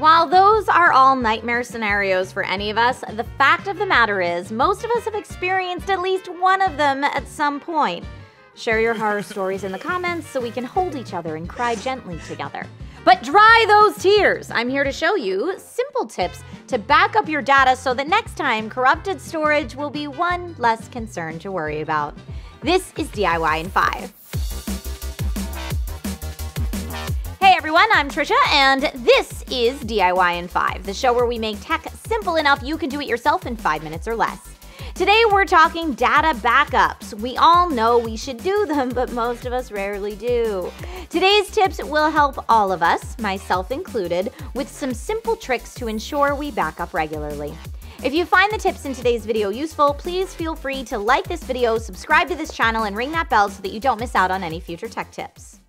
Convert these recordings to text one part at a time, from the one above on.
While those are all nightmare scenarios for any of us, the fact of the matter is, most of us have experienced at least one of them at some point. Share your horror stories in the comments so we can hold each other and cry gently together. But dry those tears! I'm here to show you simple tips to back up your data so that next time corrupted storage will be one less concern to worry about. This is DIY in 5. Everyone, I'm Trisha, and this is DIY in 5, the show where we make tech simple enough you can do it yourself in 5 minutes or less. Today we're talking data backups. We all know we should do them, but most of us rarely do. Today's tips will help all of us, myself included, with some simple tricks to ensure we back up regularly. If you find the tips in today's video useful, please feel free to like this video, subscribe to this channel, and ring that bell so that you don't miss out on any future tech tips.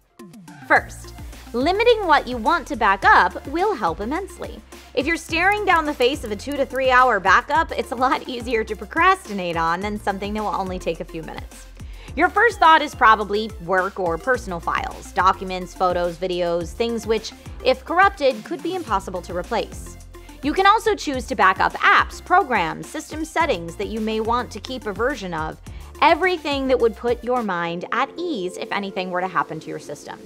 First, Limiting what you want to back up will help immensely. If you're staring down the face of a two to three hour backup, it's a lot easier to procrastinate on than something that will only take a few minutes. Your first thought is probably work or personal files, documents, photos, videos, things which, if corrupted, could be impossible to replace. You can also choose to back up apps, programs, system settings that you may want to keep a version of, everything that would put your mind at ease if anything were to happen to your system.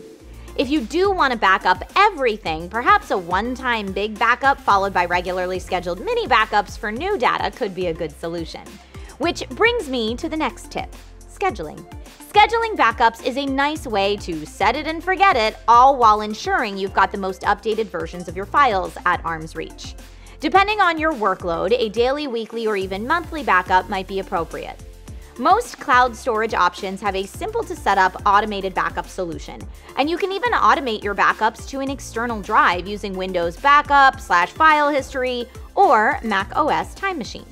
If you do want to back up everything, perhaps a one-time big backup followed by regularly scheduled mini backups for new data could be a good solution. Which brings me to the next tip, scheduling. Scheduling backups is a nice way to set it and forget it, all while ensuring you've got the most updated versions of your files at arm's reach. Depending on your workload, a daily, weekly, or even monthly backup might be appropriate. Most cloud storage options have a simple to set up automated backup solution, and you can even automate your backups to an external drive using Windows Backup slash File History or Mac OS Time Machine.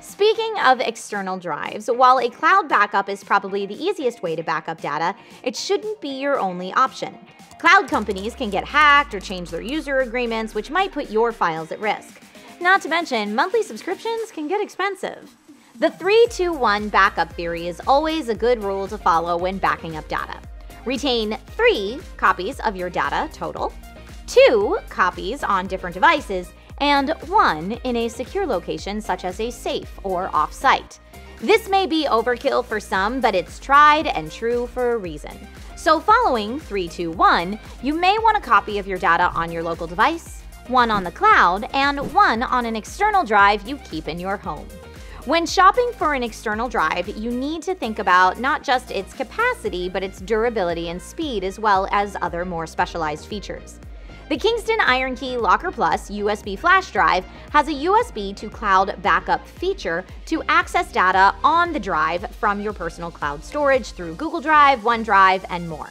Speaking of external drives, while a cloud backup is probably the easiest way to backup data, it shouldn't be your only option. Cloud companies can get hacked or change their user agreements, which might put your files at risk. Not to mention, monthly subscriptions can get expensive. The 3-2-1 backup theory is always a good rule to follow when backing up data. Retain three copies of your data total, two copies on different devices, and one in a secure location such as a safe or off-site. This may be overkill for some, but it's tried and true for a reason. So following 321, you may want a copy of your data on your local device, one on the cloud, and one on an external drive you keep in your home. When shopping for an external drive, you need to think about not just its capacity, but its durability and speed, as well as other more specialized features. The Kingston IronKey Locker Plus USB flash drive has a USB to cloud backup feature to access data on the drive from your personal cloud storage through Google Drive, OneDrive, and more.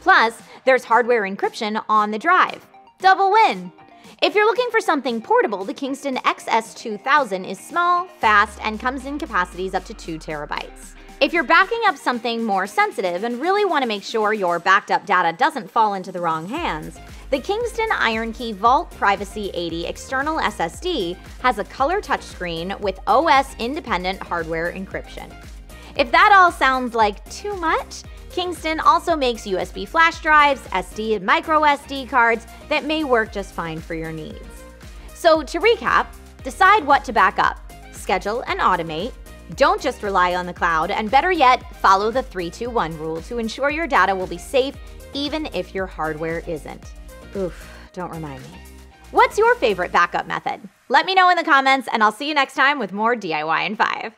Plus, there's hardware encryption on the drive. Double win! If you're looking for something portable, the Kingston XS2000 is small, fast, and comes in capacities up to 2 terabytes. If you're backing up something more sensitive and really want to make sure your backed up data doesn't fall into the wrong hands, the Kingston IronKey Vault Privacy 80 external SSD has a color touchscreen with OS independent hardware encryption. If that all sounds like too much, Kingston also makes USB flash drives, SD and micro SD cards that may work just fine for your needs. So to recap, decide what to back up, schedule and automate, don't just rely on the cloud, and better yet, follow the 321 rule to ensure your data will be safe even if your hardware isn't. Oof, don't remind me. What's your favorite backup method? Let me know in the comments, and I'll see you next time with more DIY in 5.